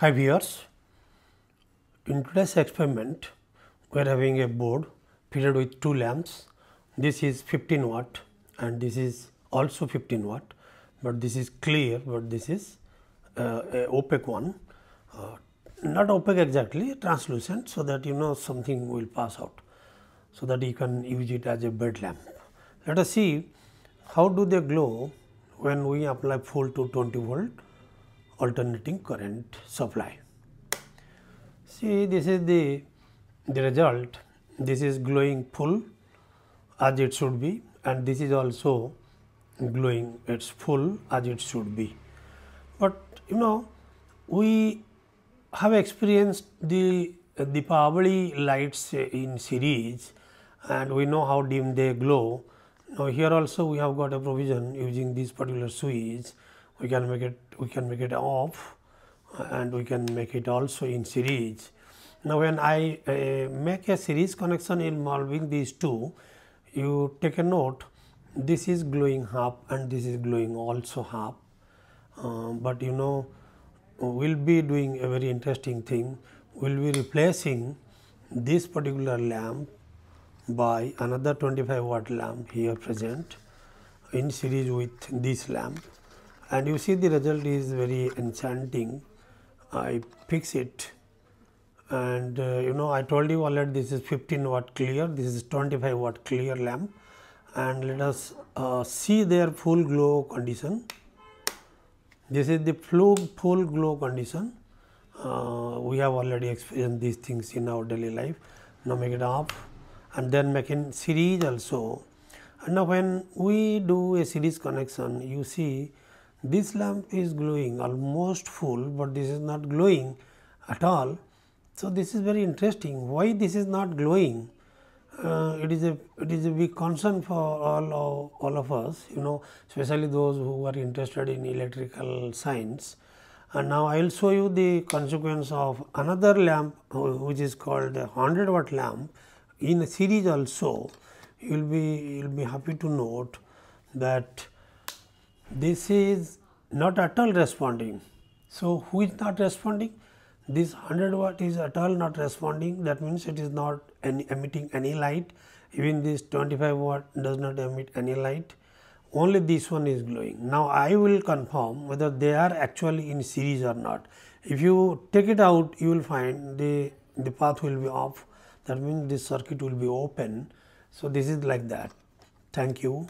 5 years. In today's experiment, we are having a board fitted with two lamps. This is 15 watt and this is also 15 watt, but this is clear, but this is uh, a opaque one. Uh, not opaque exactly, translucent, so that you know something will pass out, so that you can use it as a bed lamp. Let us see how do they glow when we apply full to 20 volt alternating current supply. See this is the, the result, this is glowing full as it should be and this is also glowing it's full as it should be. But you know we have experienced the Deepavali lights in series and we know how dim they glow. Now here also we have got a provision using this particular switch we can make it we can make it off and we can make it also in series. Now when I uh, make a series connection involving these two you take a note this is glowing half and this is glowing also half. Uh, but you know we will be doing a very interesting thing. We will be replacing this particular lamp by another 25 watt lamp here present in series with this lamp and you see the result is very enchanting. I fix it and uh, you know I told you already this is 15 watt clear, this is 25 watt clear lamp and let us uh, see their full glow condition. This is the full, full glow condition. Uh, we have already experienced these things in our daily life. Now make it off and then make in series also. And now when we do a series connection, you see this lamp is glowing almost full, but this is not glowing at all. So, this is very interesting. Why this is not glowing? Uh, it is a it is a big concern for all of, all of us, you know, especially those who are interested in electrical science. And now I will show you the consequence of another lamp, uh, which is called a 100 watt lamp in a series also. You will be you will be happy to note that this is not at all responding. So, who is not responding? This 100 watt is at all not responding that means it is not any emitting any light even this 25 watt does not emit any light only this one is glowing. Now, I will confirm whether they are actually in series or not. If you take it out you will find the, the path will be off that means this circuit will be open. So, this is like that. Thank you.